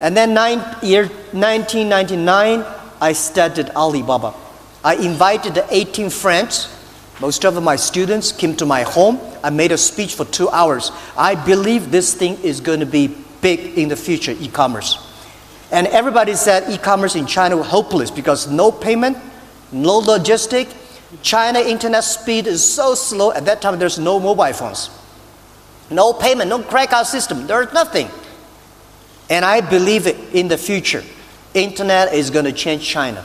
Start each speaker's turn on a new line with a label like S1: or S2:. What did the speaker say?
S1: And then nine, year 1999, I started Alibaba. I invited the 18 friends. Most of my students came to my home. I made a speech for two hours. I believe this thing is going to be big in the future, e-commerce. And everybody said e-commerce in China was hopeless because no payment, no logistic. China internet speed is so slow. At that time, there's no mobile phones. No payment, no credit card system. There's nothing. And I believe it in the future. Internet is going to change China.